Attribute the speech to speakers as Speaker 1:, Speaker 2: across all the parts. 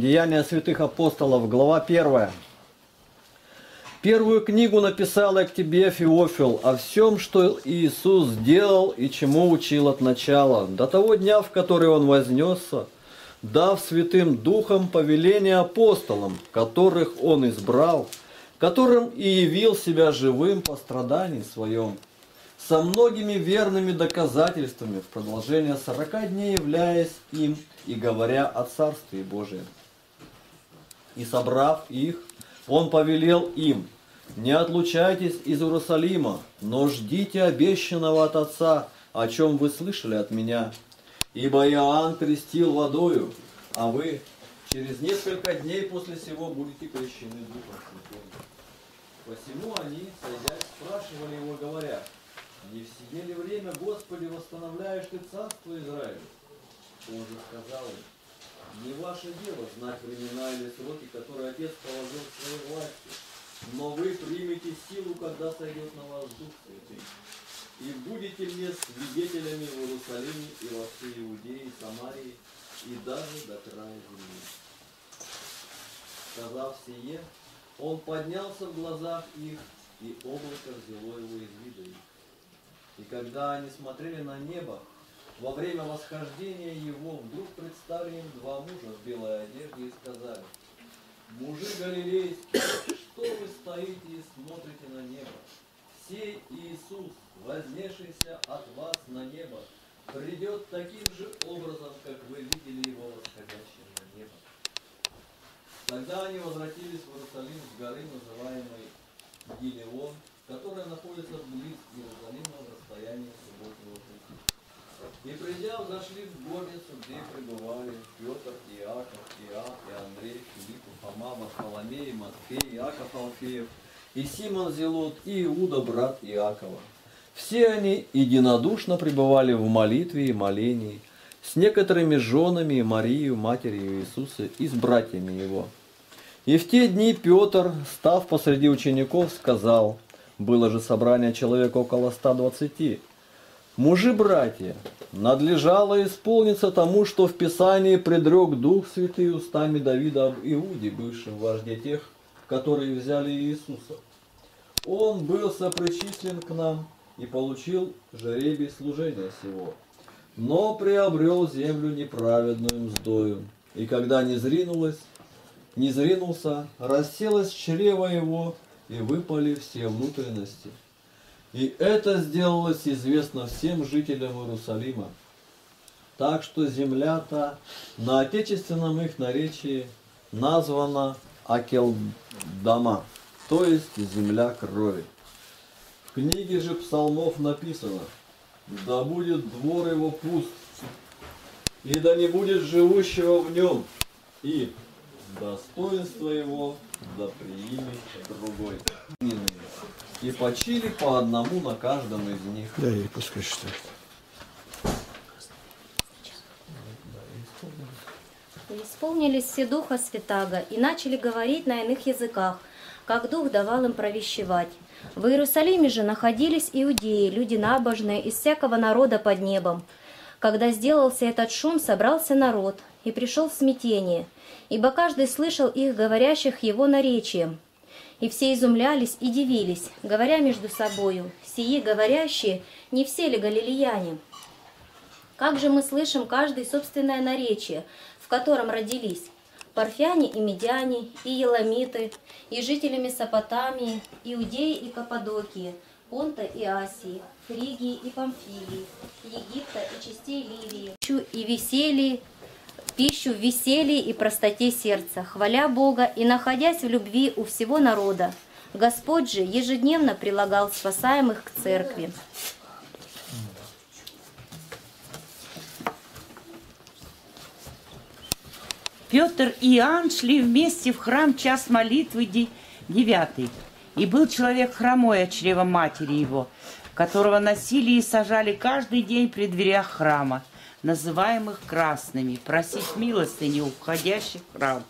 Speaker 1: Деяния святых апостолов, глава 1. Первую книгу написал я к тебе, Феофил, о всем, что Иисус сделал и чему учил от начала, до того дня, в который Он вознесся, дав святым духом повеление апостолам, которых Он избрал, которым и явил себя живым по страдании своем, со многими верными доказательствами в продолжение сорока дней являясь им и говоря о Царстве Божием. И собрав их, он повелел им, не отлучайтесь из Иерусалима, но ждите обещанного от Отца, о чем вы слышали от меня. Ибо Иоанн крестил водою, а вы через несколько дней после сего будете крещены Духом Святым. Посему они, сойдя, спрашивали его, говоря, не в сие ли время, Господи, восстановляешь ты царство Израиля? Он же сказал им, не ваше дело знать времена или сроки, которые Отец положил в своей власти, но вы примете силу, когда сойдет на вас Дух Святый. И будете мне свидетелями в Иерусалиме и во всей Иудее, Самарии и даже до края земли. Сказав сие, он поднялся в глазах их, и облако взяло его из вида их. И когда они смотрели на небо, во время восхождения его вдруг представили им два мужа в белой одежде и сказали, «Мужи галилейские, что вы стоите и смотрите на небо? Сей Иисус, вознесшийся от вас на небо, придет таким же образом, как вы видели его восходящим на небо». Тогда они возвратились в Иерусалим с горы, называемой Гилеон, которая находится вблизи Иерусалима в расстоянии субботнего пути. И придя, зашли в горницу, где пребывали Петр, Иаков, Иак, и Андрей, Филипп, Фома, Варфоломей, Матфей, Иаков Алфеев, и Симон Зелот, и Иуда, брат Иакова. Все они единодушно пребывали в молитве и молении с некоторыми женами Марию, матерью Иисуса, и с братьями его. И в те дни Петр, став посреди учеников, сказал, было же собрание человек около 120, Мужи-братья, надлежало исполниться тому, что в Писании предрек Дух Святый устами Давида об Иуде, бывшем вожде тех, которые взяли Иисуса. Он был сопричислен к нам и получил жеребий служения сего, но приобрел землю неправедную мздою, и когда не зринулось, не зринулся, расселось чрево его, и выпали все внутренности – и это сделалось известно всем жителям Иерусалима. Так что земля-то на отечественном их наречии названа Акелдама, то есть земля крови. В книге же псалмов написано, да будет двор его пуст, и да не будет живущего в нем, и достоинство его да приимет другой и почили по одному на каждом из них.
Speaker 2: Да, и пускай читает.
Speaker 3: И исполнились все Духа Святаго и начали говорить на иных языках, как Дух давал им провещевать. В Иерусалиме же находились иудеи, люди набожные, из всякого народа под небом. Когда сделался этот шум, собрался народ и пришел в смятение, ибо каждый слышал их, говорящих его наречием. И все изумлялись и дивились, говоря между собою, «Сии говорящие, не все ли галилеяне?» Как же мы слышим каждый собственное наречие, в котором родились парфяне и медяне, и еламиты, и жители Месопотамии, Иудеи и Каппадокии, Понта и Асии, Фригии и Памфилии, Египта и частей Ливии, и Веселии, пищу в веселье и простоте сердца, хваля Бога и находясь в любви у всего народа. Господь же ежедневно прилагал спасаемых к церкви.
Speaker 4: Петр и Иоанн шли вместе в храм час молитвы девятый. И был человек хромой от чрева матери его, которого носили и сажали каждый день при дверях храма – называемых красными, просить милостыни у входящих в храм.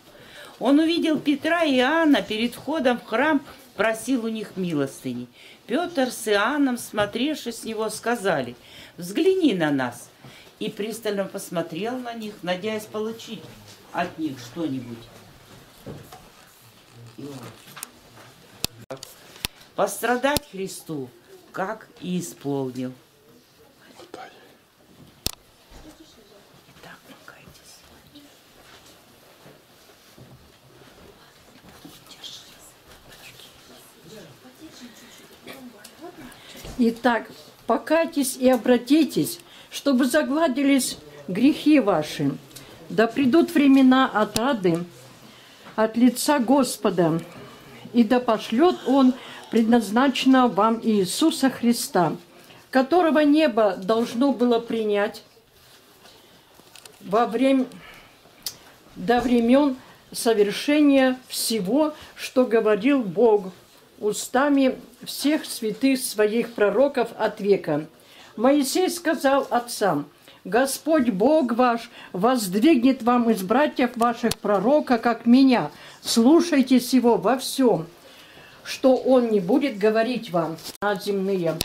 Speaker 4: Он увидел Петра и Иоанна перед входом в храм, просил у них милостыни. Петр с Иоанном, смотревши с него, сказали, «Взгляни на нас!» И пристально посмотрел на них, надеясь получить от них что-нибудь? Пострадать Христу, как и исполнил. Итак, покайтесь.
Speaker 2: Итак, покайтесь и обратитесь, чтобы загладились грехи ваши. Да придут времена отрады от лица Господа, и да пошлет Он предназначенного вам Иисуса Христа, которого небо должно было принять во время до времен совершения всего, что говорил Бог устами всех святых своих пророков от века. Моисей сказал отцам, Господь Бог ваш воздвигнет вам из братьев ваших пророка, как меня. Слушайтесь его во всем, что он не будет говорить вам на земные.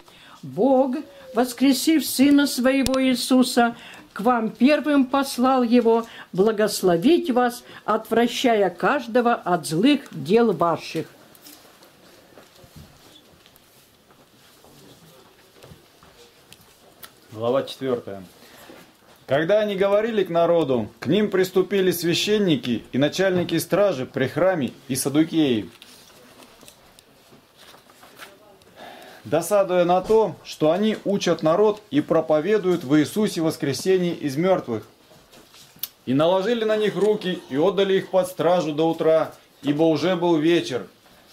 Speaker 2: Бог, воскресив Сына Своего Иисуса, к вам первым послал Его благословить вас, отвращая каждого от злых дел ваших.
Speaker 5: Глава 4. Когда они говорили к народу, к ним приступили священники и начальники стражи при храме и садукеи. Досадуя на то, что они учат народ и проповедуют в Иисусе воскресении из мертвых. И наложили на них руки и отдали их под стражу до утра, ибо уже был вечер.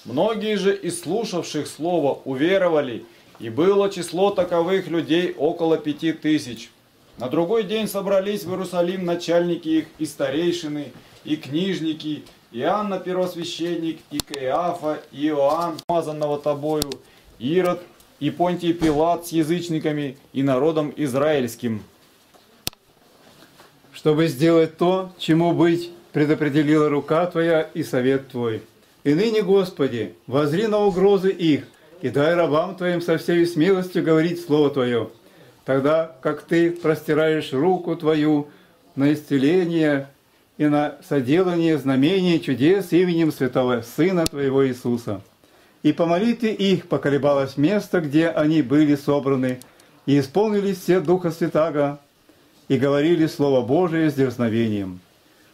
Speaker 5: Многие же из слушавших слово уверовали, и было число таковых людей около пяти тысяч. На другой день собрались в Иерусалим начальники их и старейшины, и книжники, и Анна первосвященник, и Каиафа, и Иоанн, помазанного тобою, Ирод, и Понтий Пилат с язычниками и народом израильским.
Speaker 6: чтобы сделать то, чему быть предопределила рука Твоя и совет Твой. И ныне, Господи, возри на угрозы их, и дай рабам Твоим со всей смелостью говорить Слово Твое, тогда как Ты простираешь руку Твою на исцеление и на соделание знамений чудес именем Святого Сына Твоего Иисуса. И помоли Ты их, поколебалось место, где они были собраны, и исполнились все Духа Святаго, и говорили Слово Божие с дерзновением.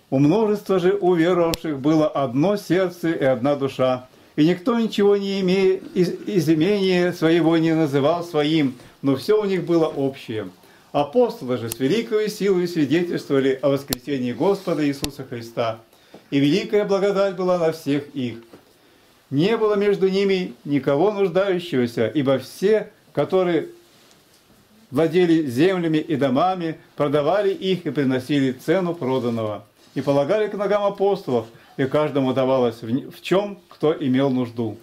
Speaker 6: У множества же уверовавших было одно сердце и одна душа, и никто ничего не имея, из, из имения своего не называл своим, но все у них было общее. Апостолы же с великой силой свидетельствовали о воскресении Господа Иисуса Христа, и великая благодать была на всех их. Не было между ними никого нуждающегося, ибо все, которые владели землями и домами, продавали их и приносили цену проданного, и полагали к ногам апостолов, и каждому давалось в чем кто имел нужду.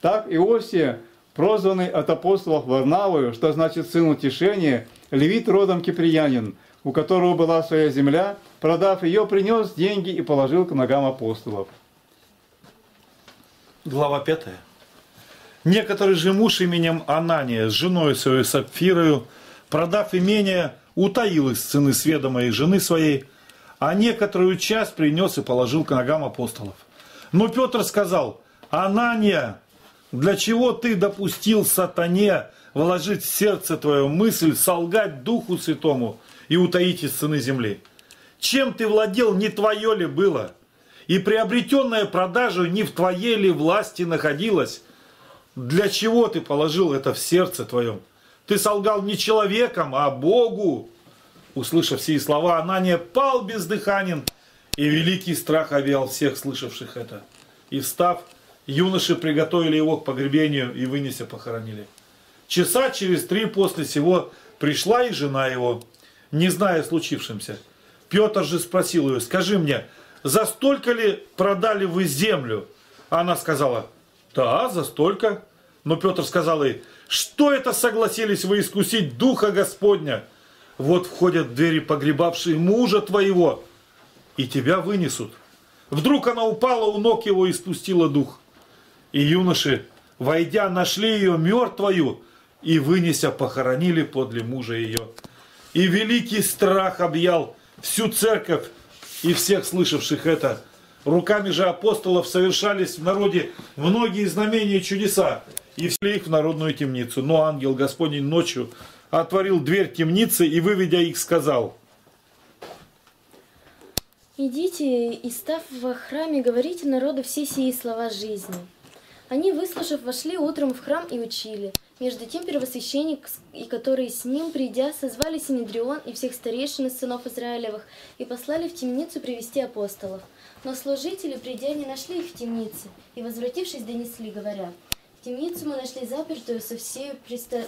Speaker 6: Так Иосия, прозванный от апостолов Варнавою, что значит сын утешения, левит родом киприянин, у которого была своя земля, продав ее, принес деньги и положил к ногам апостолов.
Speaker 7: Глава 5. Некоторый же муж именем Анания с женой своей Сапфирою, продав имение, утаил из цены сведома их жены своей, а некоторую часть принес и положил к ногам апостолов. Но Петр сказал, Анания, для чего ты допустил сатане вложить в сердце твое мысль солгать Духу Святому и утаить из цены земли? Чем ты владел, не твое ли было? И приобретенная продажу не в твоей ли власти находилась? Для чего ты положил это в сердце твоем? Ты солгал не человеком, а Богу. Услышав сии слова, Анания пал бездыханен, и великий страх овеял всех слышавших это. И встав, юноши приготовили его к погребению и вынеся похоронили. Часа через три после сего пришла и жена его, не зная о случившемся. Петр же спросил ее, скажи мне, за столько ли продали вы землю? Она сказала, да, за столько. Но Петр сказал ей, что это согласились вы искусить Духа Господня? Вот входят в двери погребавшие мужа твоего, и тебя вынесут. Вдруг она упала у ног его и спустила дух. И юноши, войдя, нашли ее мертвою, и, вынеся, похоронили подле мужа ее. И великий страх объял всю церковь и всех слышавших это. Руками же апостолов совершались в народе многие знамения и чудеса, и ввели их в народную темницу. Но ангел Господень ночью отворил дверь темницы и, выведя их, сказал,
Speaker 8: Идите и, став во храме, говорите народу все сии слова жизни. Они, выслушав, вошли утром в храм и учили. Между тем первосвященник, и которые с ним, придя, созвали Синедрион и всех старейшин из сынов Израилевых и послали в темницу привести апостолов. Но служители, придя, не нашли их в темнице, и, возвратившись, донесли, говоря, Темницу мы нашли запертую со всей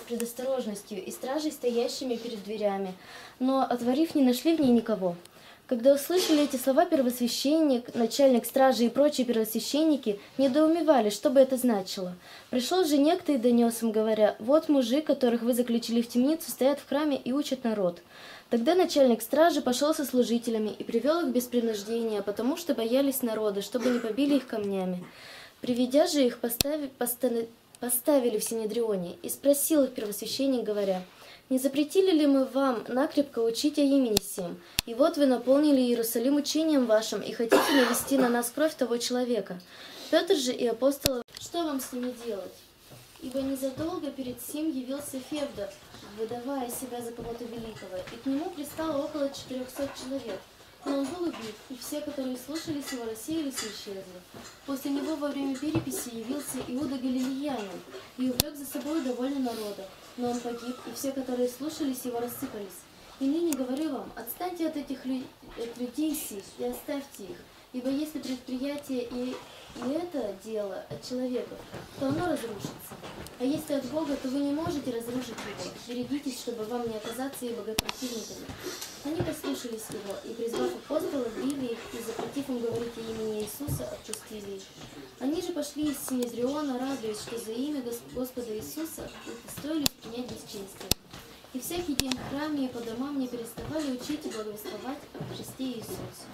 Speaker 8: предосторожностью и стражей, стоящими перед дверями, но, отворив, не нашли в ней никого. Когда услышали эти слова, первосвященник, начальник стражи и прочие первосвященники недоумевали, что бы это значило. Пришел же некто и донес им, говоря, «Вот мужи, которых вы заключили в темницу, стоят в храме и учат народ». Тогда начальник стражи пошел со служителями и привел их без принуждения, потому что боялись народа, чтобы не побили их камнями. Приведя же их, постави, поставили в Синедрионе, и спросил их первосвященник, говоря, не запретили ли мы вам накрепко учить о имени сим? И вот вы наполнили Иерусалим учением вашим и хотите навести на нас кровь того человека. Петр же и апостолы, что вам с ними делать? Ибо незадолго перед сим явился Февдор, выдавая себя за кого-то великого, и к нему пристало около четырехсот человек. Но он был убит, и все, которые слушались его, рассеялись и исчезли. После него во время переписи явился Иуда Галилеянин и увлек за собой довольно народа. Но он погиб, и все, которые слушались его, рассыпались. И ныне говорю вам, отстаньте от этих лю от людей сих и оставьте их, ибо если предприятие и, и это дело от человека, то оно разрушится. А если от Бога, то вы не можете разрушить его. Берегитесь, чтобы вам не оказаться и богопротивниками. Они послушались его, и, призвав апостолов, били их, и, запретив им говорить о имени Иисуса, отпустили их. Они же пошли из Синедриона, радуясь, что за имя Господа Иисуса удостоились принять бесчестие. И всякий день в храме и по домам не переставали учить и благовествовать о Христе Иисусе.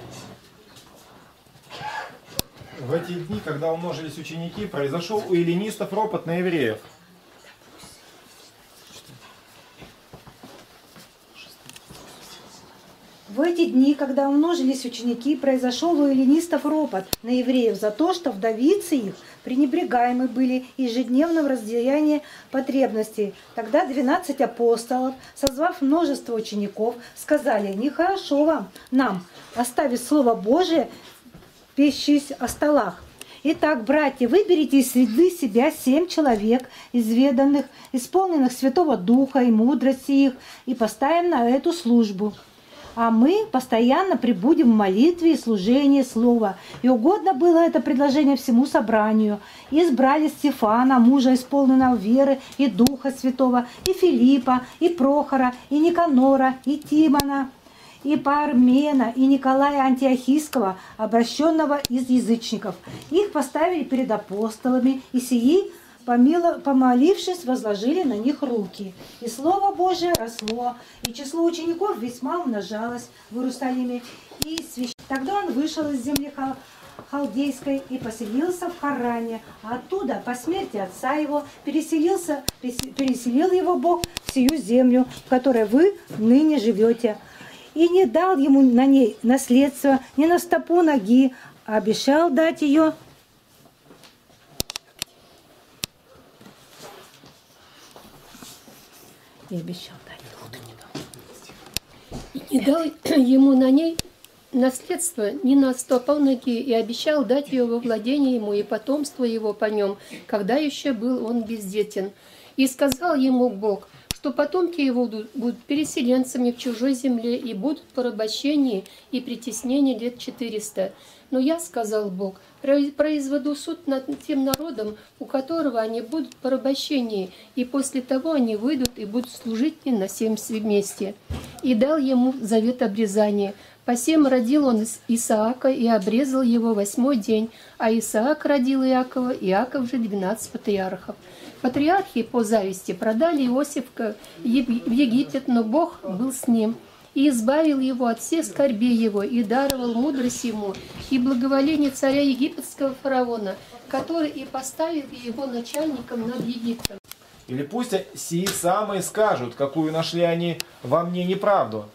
Speaker 9: В эти дни, когда умножились ученики, произошел у эллинистов ропот на евреев –
Speaker 10: В эти дни, когда умножились ученики, произошел у эллинистов ропот на евреев за то, что вдовицы их пренебрегаемы были ежедневно в разделянии потребностей. Тогда двенадцать апостолов, созвав множество учеников, сказали, нехорошо вам, нам, оставить Слово Божие, пищись о столах. Итак, братья, выберите из среды себя семь человек, изведанных, исполненных Святого Духа и мудрости их, и поставим на эту службу а мы постоянно прибудем в молитве и служении Слова. И угодно было это предложение всему собранию. И избрали Стефана, мужа исполненного веры и Духа Святого, и Филиппа, и Прохора, и Никанора, и Тимона, и Пармена, и Николая Антиохийского, обращенного из язычников. Их поставили перед апостолами, и сии – помило, помолившись, возложили на них руки. И Слово Божие росло, и число учеников весьма умножалось в Иерусалиме. И свящ... Тогда он вышел из земли Хал... Халдейской и поселился в Харане, а оттуда, по смерти отца его, переселился, переселил его Бог в сию землю, в которой вы ныне живете. И не дал ему на ней наследство ни на стопу ноги, а обещал дать ее
Speaker 11: и обещал дать. И не дал ему на ней наследство не на сто ноги и обещал дать ее во владение ему и потомство его по нем, когда еще был он бездетен. И сказал ему Бог, что потомки его будут переселенцами в чужой земле и будут в порабощении и притеснении лет четыреста. Но я, сказал Бог, произведу суд над тем народом, у которого они будут в порабощении, и после того они выйдут и будут служить мне на семь вместе. И дал ему завет обрезания. По семь родил он Исаака и обрезал его восьмой день, а Исаак родил Иакова, Иаков же двенадцать патриархов. Патриархи по зависти продали Иосифа в Египет, но Бог был с ним – и избавил его от всех скорбей его, и даровал мудрость ему, и благоволение царя египетского фараона, который и поставил его начальником над Египтом.
Speaker 9: Или пусть сии самые скажут, какую нашли они во мне неправду,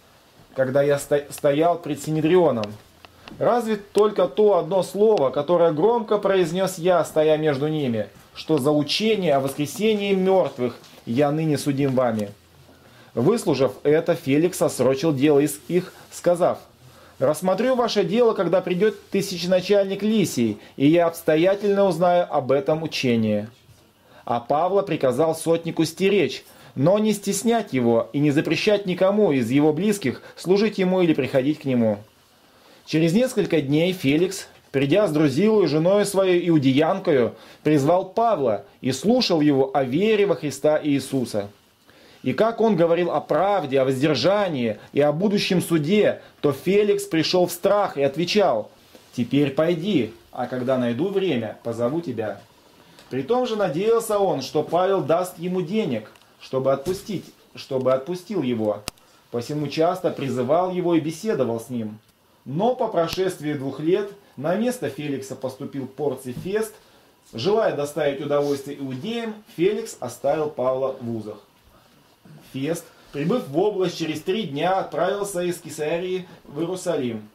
Speaker 9: когда я стоял пред Синедрионом. Разве только то одно слово, которое громко произнес я, стоя между ними, что за учение о воскресении мертвых я ныне судим вами. Выслужив это, Феликс осрочил дело из их, сказав, «Рассмотрю ваше дело, когда придет тысяченачальник Лисий, и я обстоятельно узнаю об этом учении». А Павла приказал сотнику стеречь, но не стеснять его и не запрещать никому из его близких служить ему или приходить к нему. Через несколько дней Феликс, придя с Друзилой, женой своей иудеянкою, призвал Павла и слушал его о вере во Христа Иисуса. И как он говорил о правде, о воздержании и о будущем суде, то Феликс пришел в страх и отвечал, «Теперь пойди, а когда найду время, позову тебя». При том же надеялся он, что Павел даст ему денег, чтобы отпустить, чтобы отпустил его. Посему часто призывал его и беседовал с ним. Но по прошествии двух лет на место Феликса поступил Порций Фест. Желая доставить удовольствие иудеям, Феликс оставил Павла в узах. Фест, прибыв в область, через три дня отправился из Кесарии в Иерусалим.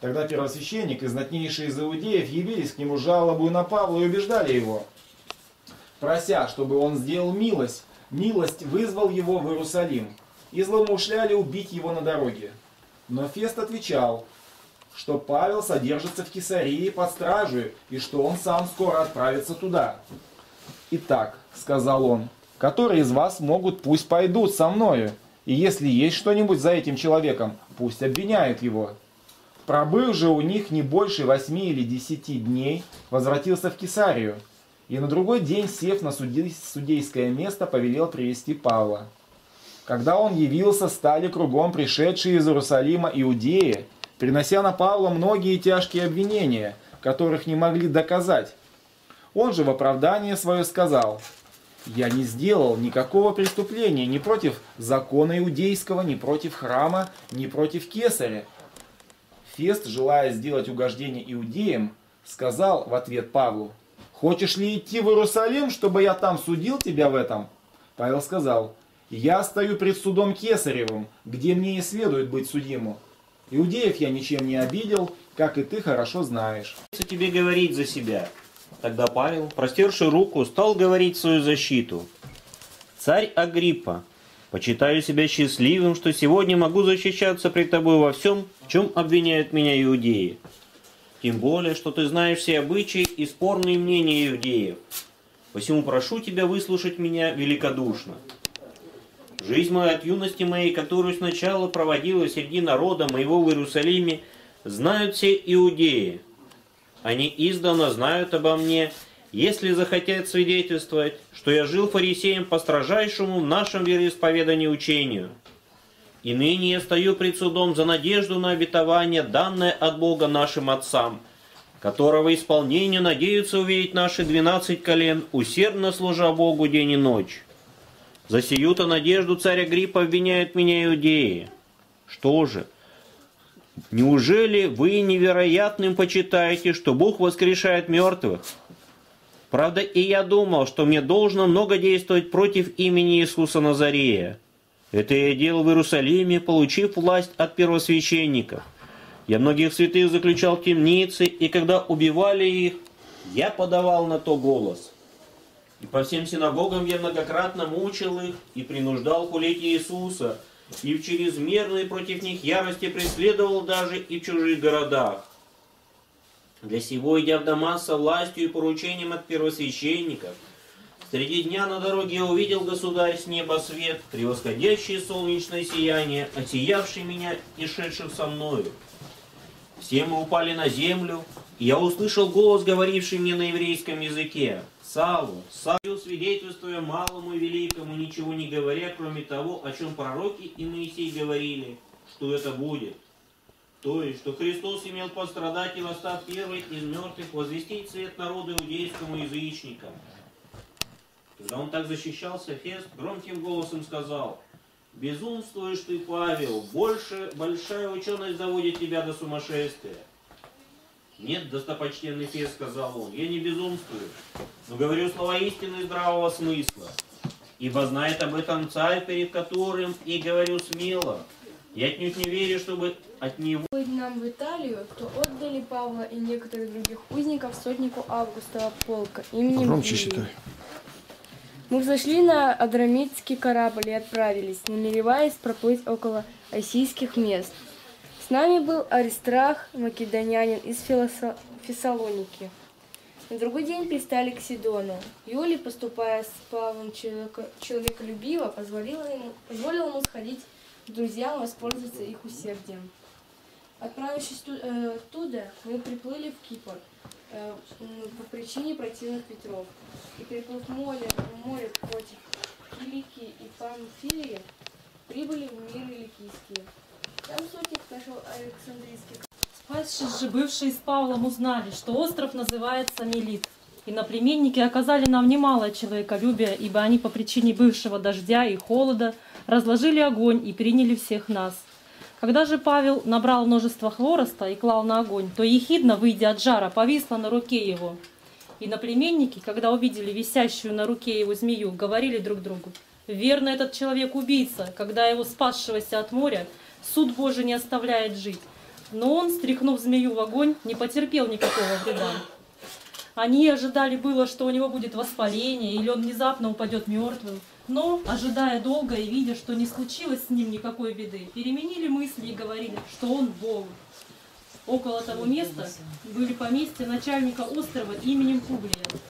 Speaker 9: Тогда первосвященник и знатнейшие из иудеев явились к нему жалобу на Павла и убеждали его, прося, чтобы он сделал милость. Милость вызвал его в Иерусалим и злоумышляли убить его на дороге. Но Фест отвечал, что Павел содержится в Кесарии под стражей и что он сам скоро отправится туда. «Итак», — сказал он, — «которые из вас могут, пусть пойдут со мною, и если есть что-нибудь за этим человеком, пусть обвиняют его». Пробыв же у них не больше восьми или десяти дней, возвратился в Кесарию, и на другой день, сев на судейское место, повелел привести Павла. Когда он явился, стали кругом пришедшие из Иерусалима иудеи, принося на Павла многие тяжкие обвинения, которых не могли доказать. Он же в оправдание свое сказал, «Я не сделал никакого преступления ни против закона иудейского, ни против храма, ни против кесаря». Фест, желая сделать угождение иудеям, сказал в ответ Павлу, «Хочешь ли идти в Иерусалим, чтобы я там судил тебя в этом?» Павел сказал, «Я стою пред судом Кесаревым, где мне и следует быть судимым. Иудеев я ничем не обидел, как и ты хорошо знаешь».
Speaker 12: тебе говорить за себя. Тогда Павел, простерши руку, стал говорить свою защиту. «Царь Агриппа, почитаю себя счастливым, что сегодня могу защищаться пред тобой во всем, в чем обвиняют меня иудеи. Тем более, что ты знаешь все обычаи и спорные мнения иудеев. Посему прошу тебя выслушать меня великодушно. Жизнь моя от юности моей, которую сначала проводила среди народа моего в Иерусалиме, знают все иудеи. Они издавна знают обо мне, если захотят свидетельствовать, что я жил фарисеем по строжайшему в нашем вероисповедании учению. И ныне я стою пред судом за надежду на обетование, данное от Бога нашим отцам, которого исполнению надеются увидеть наши двенадцать колен, усердно служа Богу день и ночь. За сию-то надежду царя Гриппа обвиняют меня иудеи. Что же? Неужели вы невероятным почитаете, что Бог воскрешает мертвых? Правда, и я думал, что мне должно много действовать против имени Иисуса Назарея. Это я делал в Иерусалиме, получив власть от первосвященников. Я многих святых заключал в темнице, и когда убивали их, я подавал на то голос. По всем синагогам я многократно мучил их и принуждал хулить Иисуса, и в чрезмерной против них ярости преследовал даже и в чужих городах. Для сего, идя в Дамас со властью и поручением от первосвященников, среди дня на дороге я увидел, государь, с неба свет, превосходящее солнечное сияние, осиявший меня и шедших со мною. Все мы упали на землю, и я услышал голос, говоривший мне на еврейском языке. Саву, Саву, свидетельствуя малому и великому, ничего не говоря, кроме того, о чем пророки и Моисей говорили, что это будет. То есть, что Христос имел пострадать и восстав первый из мертвых, возвестить свет народу иудейскому язычникам. Когда он так защищался, Фест громким голосом сказал, «Безумствуешь ты, Павел, больше большая ученость доводит тебя до сумасшествия». Нет, достопочтенный Фес, сказал он, я не безумствую, но говорю слова истины и здравого смысла. Ибо знает об этом царь, перед которым и говорю смело. Я отнюдь не верю, чтобы от него
Speaker 13: Быть нам в Италию, то отдали Павла и некоторых других узников сотнику Августова полка именем
Speaker 14: Громче считай.
Speaker 13: Мы взошли на Адрамитский корабль и отправились, намереваясь проплыть около осийских мест. С нами был Аристрах, македонянин из Филосо- Фессалоники. На другой день пристали к Сидону. Юлий, поступая с Павлом человеко- человеколюбиво, позволил ему, позволил ему сходить к друзьям воспользоваться их усердием. Отправившись ту- э, оттуда, мы приплыли в Кипр э, по причине противных ветров. И переплыв море, море против Киликии и Памфилии, прибыли в мир Ликийский. Там сотник нашел Александрийский
Speaker 15: Спасшись же бывшие с Павлом узнали, что остров называется Мелит. И наплеменники оказали нам немало человеколюбия, ибо они по причине бывшего дождя и холода разложили огонь и приняли всех нас. Когда же Павел набрал множество хвороста и клал на огонь, то ехидно, выйдя от жара, повисла на руке его. И наплеменники, когда увидели висящую на руке его змею, говорили друг другу, «Верно, этот человек убийца, когда его спасшегося от моря суд Божий не оставляет жить». Но он, стряхнув змею в огонь, не потерпел никакого вреда. Они ожидали было, что у него будет воспаление, или он внезапно упадет мертвым. Но, ожидая долго и видя, что не случилось с ним никакой беды, переменили мысли и говорили, что он Бог. Около того места были поместья начальника острова именем Публия.